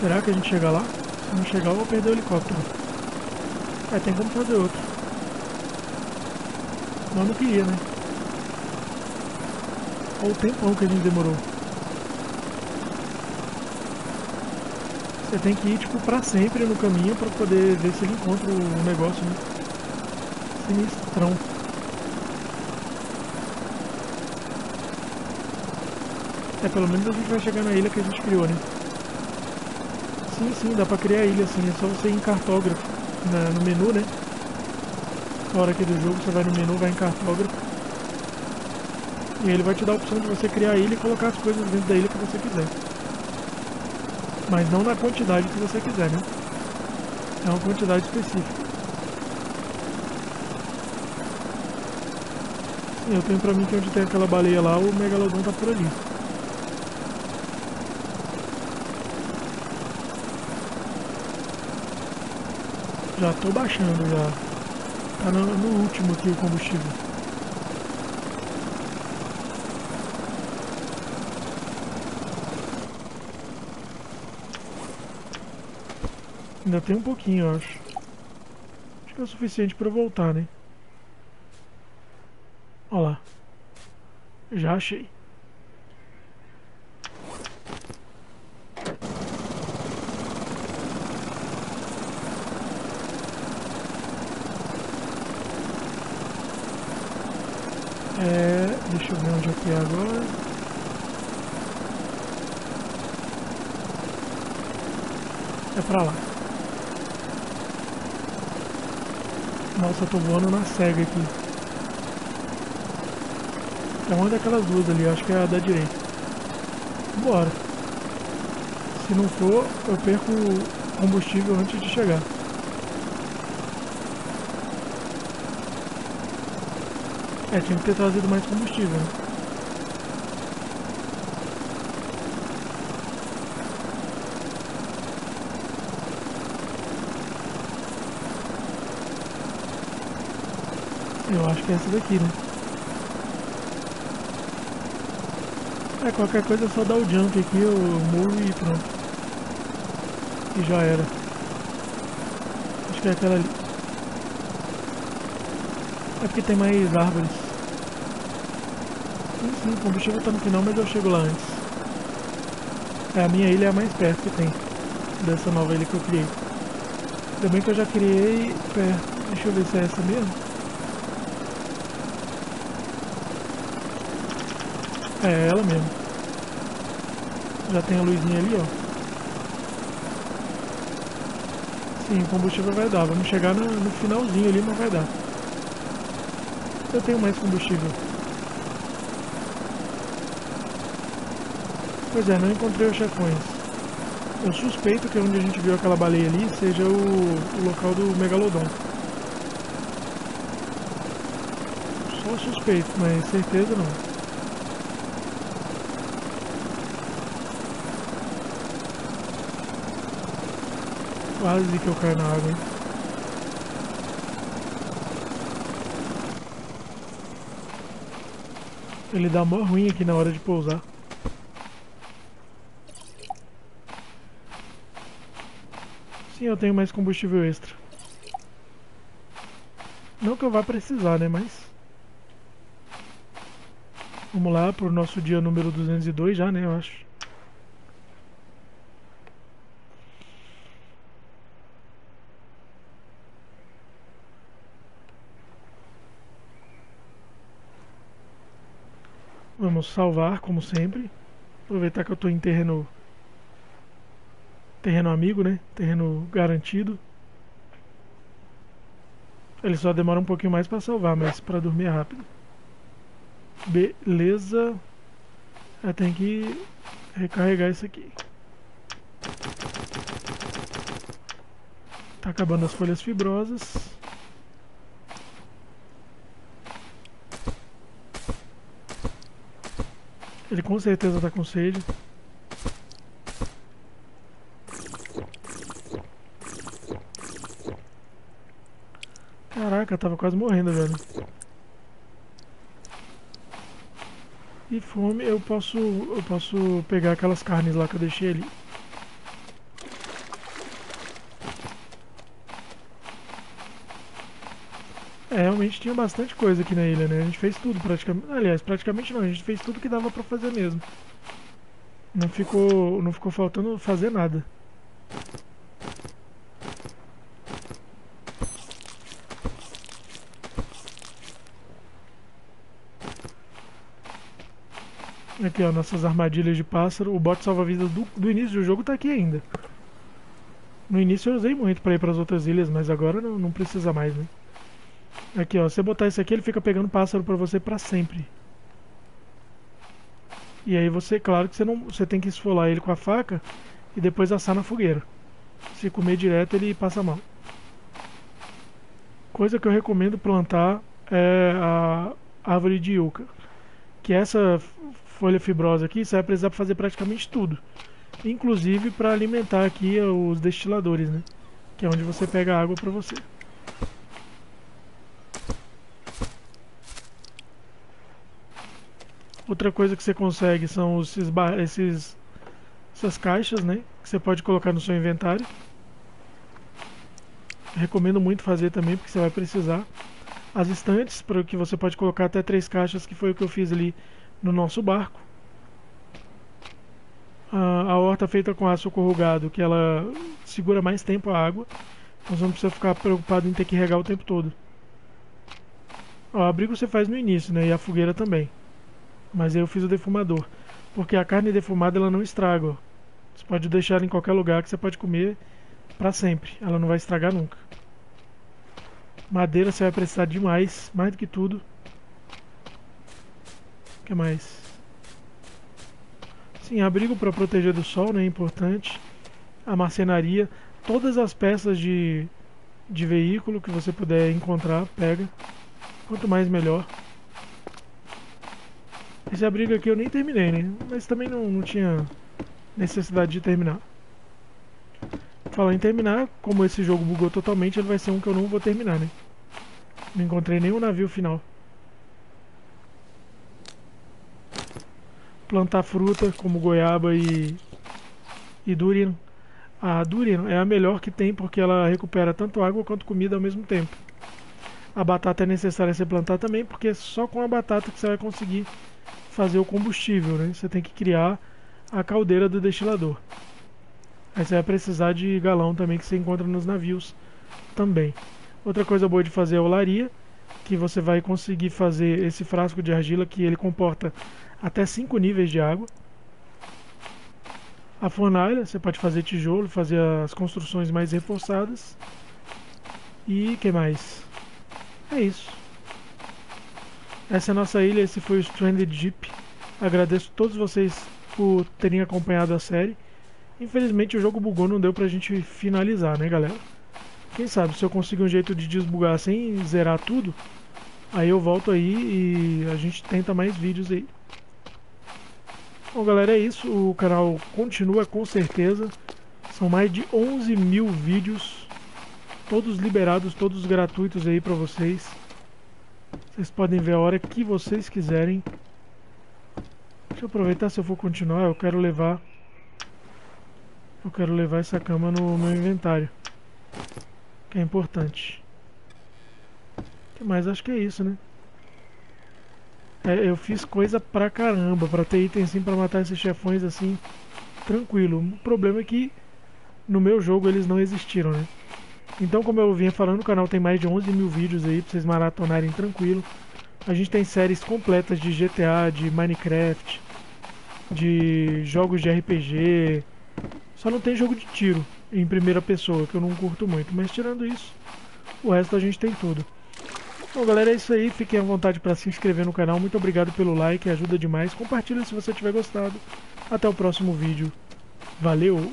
Será que a gente chega lá? Se não chegar, eu vou perder o helicóptero. É, tem como fazer outro. Mas não queria, né? Olha o tempão que a gente demorou. Você tem que ir, tipo, pra sempre no caminho pra poder ver se ele encontra o negócio, né? Sinistrão. É, pelo menos a gente vai chegar na ilha que a gente criou, né? Sim, sim, dá pra criar ilha assim, é só você ir em cartógrafo na, no menu, né? Na hora aqui do jogo você vai no menu, vai em cartógrafo. E ele vai te dar a opção de você criar ilha e colocar as coisas dentro da ilha que você quiser. Mas não na quantidade que você quiser, né? É uma quantidade específica. Sim, eu tenho pra mim que onde tem aquela baleia lá, o Megalodon tá por ali. Já tô baixando já. Tá no, no último aqui o combustível. Ainda tem um pouquinho, eu acho. Acho que é o suficiente para voltar, né? Olha lá. Já achei. É, deixa eu ver onde é que é agora. É pra lá. Nossa, eu tô voando na cega aqui. É uma daquelas duas ali, acho que é a da direita. Bora. Se não for, eu perco combustível antes de chegar. É, tinha que ter trazido mais combustível, né? Eu acho que é essa daqui, né? É, qualquer coisa é só dar o jump aqui, o muro e pronto. E já era. Acho que é aquela ali. É porque tem mais árvores. Sim, sim, o combustível tá no final, mas eu chego lá antes. É, a minha ilha é a mais perto que tem. Dessa nova ilha que eu criei. Ainda bem que eu já criei perto. Deixa eu ver se é essa mesmo. É ela mesmo. Já tem a luzinha ali, ó. Sim, o combustível vai dar. Vamos chegar no, no finalzinho ali, mas vai dar. Eu tenho mais combustível. Pois é, não encontrei os chefões. Eu suspeito que onde a gente viu aquela baleia ali seja o, o local do Megalodon. Só suspeito, mas certeza não. Quase que eu caio na água, hein? Ele dá mó ruim aqui na hora de pousar. Sim, eu tenho mais combustível extra. Não que eu vá precisar, né, mas... Vamos lá pro nosso dia número 202 já, né, eu acho. Vamos salvar, como sempre. Aproveitar que eu estou em terreno... Terreno amigo, né? Terreno garantido. Ele só demora um pouquinho mais para salvar, mas para dormir é rápido. Beleza. Eu tenho que recarregar isso aqui. Tá acabando as folhas fibrosas. Ele com certeza tá com sede. Caraca, tava quase morrendo, velho. E fome, eu posso, eu posso pegar aquelas carnes lá que eu deixei ali. É, realmente tinha bastante coisa aqui na ilha, né? A gente fez tudo praticamente. Aliás, praticamente não, a gente fez tudo que dava pra fazer mesmo. Não ficou, não ficou faltando fazer nada. Aqui, ó, nossas armadilhas de pássaro. O bote salva-vidas do, do início do jogo tá aqui ainda. No início eu usei muito pra ir pras outras ilhas, mas agora não, não precisa mais, né? Aqui, ó, você botar isso aqui, ele fica pegando pássaro pra você pra sempre. E aí você, claro que você não, você tem que esfolar ele com a faca e depois assar na fogueira. Se comer direto, ele passa mal. Coisa que eu recomendo plantar é a árvore de yucca. Que essa folha fibrosa aqui, você vai precisar fazer praticamente tudo. Inclusive para alimentar aqui os destiladores, né? Que é onde você pega água para você. Outra coisa que você consegue são esses, esses essas caixas, né? Que você pode colocar no seu inventário. Recomendo muito fazer também, porque você vai precisar. As estantes, para que você pode colocar até três caixas, que foi o que eu fiz ali no nosso barco. A, a horta feita com aço corrugado, que ela segura mais tempo a água. Então você não precisa ficar preocupado em ter que regar o tempo todo. o abrigo você faz no início, né? E a fogueira também. Mas eu fiz o defumador. Porque a carne defumada ela não estraga. Você pode deixar em qualquer lugar que você pode comer para sempre. Ela não vai estragar nunca. Madeira você vai precisar demais, mais do que tudo. O que mais? Sim, abrigo para proteger do sol, né, importante. A marcenaria, todas as peças de, de veículo que você puder encontrar, pega. Quanto mais melhor. Esse abrigo aqui eu nem terminei, né? Mas também não, não tinha necessidade de terminar. Falar em terminar, como esse jogo bugou totalmente, ele vai ser um que eu não vou terminar, né? Não encontrei nenhum navio final. Plantar fruta como goiaba e, e durian. A durian é a melhor que tem porque ela recupera tanto água quanto comida ao mesmo tempo. A batata é necessária ser plantar também porque é só com a batata que você vai conseguir fazer o combustível, né? Você tem que criar a caldeira do destilador. Aí você vai precisar de galão também que você encontra nos navios também. Outra coisa boa de fazer é a olaria, que você vai conseguir fazer esse frasco de argila que ele comporta até 5 níveis de água. A fornalha, você pode fazer tijolo, fazer as construções mais reforçadas. E que mais? É isso. Essa é a nossa ilha, esse foi o Stranded Jeep. Agradeço a todos vocês por terem acompanhado a série. Infelizmente o jogo bugou, não deu pra gente finalizar, né galera? Quem sabe, se eu conseguir um jeito de desbugar sem zerar tudo, aí eu volto aí e a gente tenta mais vídeos aí. Bom galera, é isso, o canal continua com certeza. São mais de 11 mil vídeos, todos liberados, todos gratuitos aí pra vocês. Vocês podem ver a hora que vocês quiserem. Deixa eu aproveitar se eu for continuar, eu quero levar eu quero levar essa cama no meu inventário. Que é importante. que mais? Acho que é isso, né? É, eu fiz coisa pra caramba pra ter item assim pra matar esses chefões assim tranquilo. O problema é que no meu jogo eles não existiram, né? Então, como eu vinha falando, o canal tem mais de 11 mil vídeos aí pra vocês maratonarem tranquilo. A gente tem séries completas de GTA, de Minecraft, de jogos de RPG. Só não tem jogo de tiro em primeira pessoa, que eu não curto muito. Mas tirando isso, o resto a gente tem tudo. Bom, galera, é isso aí. Fiquem à vontade para se inscrever no canal. Muito obrigado pelo like, ajuda demais. Compartilha se você tiver gostado. Até o próximo vídeo. Valeu!